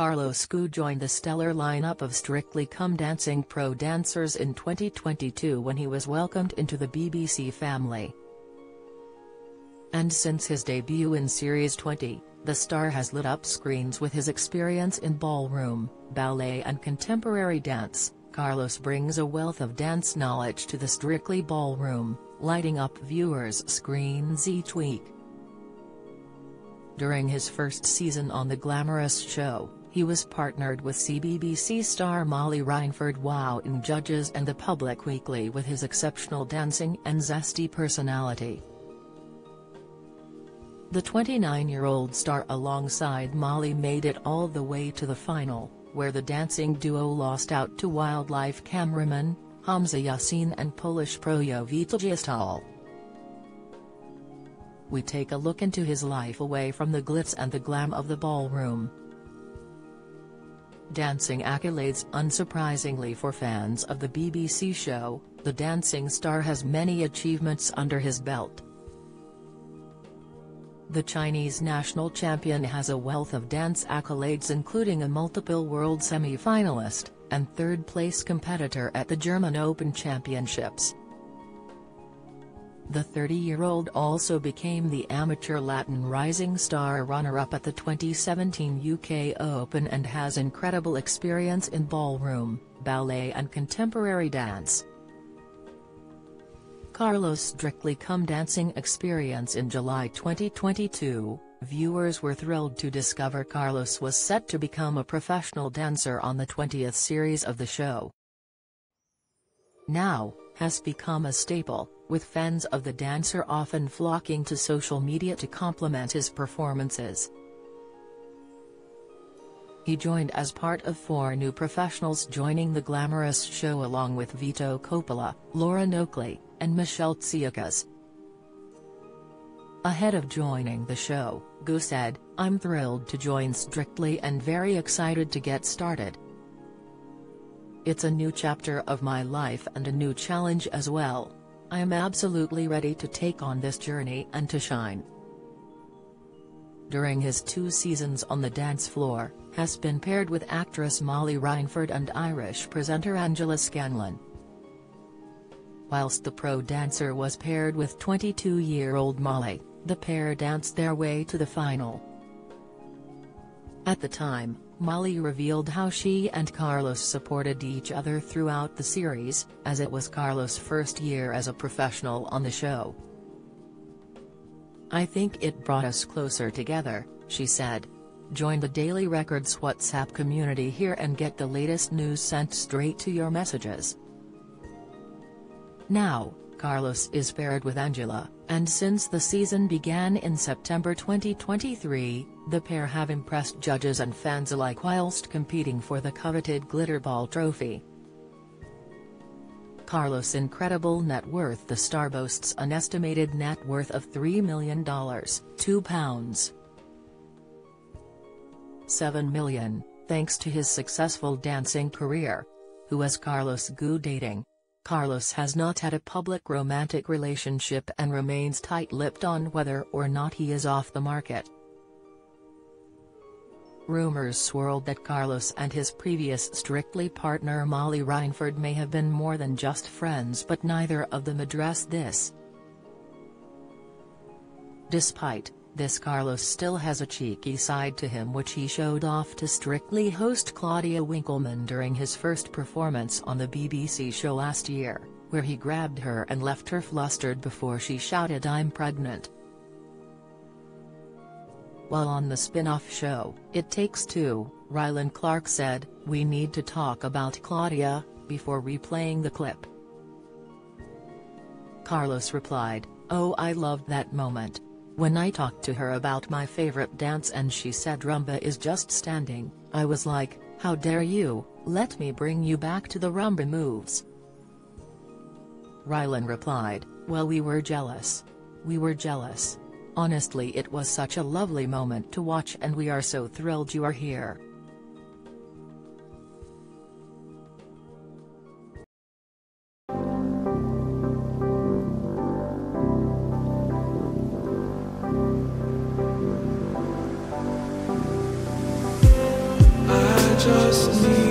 Carlos Gu joined the stellar lineup of Strictly Come Dancing pro dancers in 2022 when he was welcomed into the BBC family. And since his debut in Series 20, the star has lit up screens with his experience in ballroom, ballet and contemporary dance. Carlos brings a wealth of dance knowledge to the Strictly Ballroom, lighting up viewers' screens each week. During his first season on the glamorous show, he was partnered with CBBC star Molly Rainford wowing judges and the public weekly with his exceptional dancing and zesty personality. The 29-year-old star alongside Molly made it all the way to the final, where the dancing duo lost out to wildlife cameraman, Hamza Yassin and Polish pro Jowita Przystał. We take a look into his life away from the glitz and the glam of the ballroom. Dancing accolades Unsurprisingly for fans of the BBC show, the dancing star has many achievements under his belt. The Chinese national champion has a wealth of dance accolades including a multiple world semi-finalist, and third-place competitor at the German Open Championships. The 30-year-old also became the amateur Latin Rising Star runner-up at the 2017 UK Open and has incredible experience in ballroom, ballet and contemporary dance. Carlos Strictly Come Dancing experience in July 2022, viewers were thrilled to discover Carlos was set to become a professional dancer on the 20th series of the show. Now, has become a staple, with fans of the dancer often flocking to social media to compliment his performances. He joined as part of four new professionals joining the glamorous show along with Vito Coppola, Lauren Oakley, and Michelle Tsiakkas. Ahead of joining the show, Gu said, I'm thrilled to join Strictly and very excited to get started. It's a new chapter of my life and a new challenge as well. I am absolutely ready to take on this journey and to shine. During his two seasons on the dance floor, has been paired with actress Molly Rainford and Irish presenter Angela Scanlon whilst the pro dancer was paired with 22-year-old Molly, the pair danced their way to the final. At the time, Molly revealed how she and Carlos supported each other throughout the series, as it was Carlos' first year as a professional on the show. I think it brought us closer together, she said. Join the Daily Records WhatsApp community here and get the latest news sent straight to your messages. Now, Carlos is paired with Angela, and since the season began in September 2023, the pair have impressed judges and fans alike whilst competing for the coveted Glitterball trophy. Carlos' incredible net worth The star boasts an estimated net worth of $3 million, £2. 7 million, thanks to his successful dancing career. Who is Carlos Gu dating? Carlos has not had a public romantic relationship and remains tight-lipped on whether or not he is off the market. Rumors swirled that Carlos and his previous Strictly partner Molly Rainford may have been more than just friends but neither of them addressed this. Despite this Carlos still has a cheeky side to him which he showed off to Strictly host Claudia Winkleman during his first performance on the BBC show last year, where he grabbed her and left her flustered before she shouted I'm pregnant. While on the spin-off show, It Takes Two, Rylan Clark said, we need to talk about Claudia, before replaying the clip. Carlos replied, oh I loved that moment. When I talked to her about my favorite dance and she said rumba is just standing, I was like, how dare you, let me bring you back to the rumba moves. Rylan replied, well we were jealous. We were jealous. Honestly it was such a lovely moment to watch and we are so thrilled you are here. just need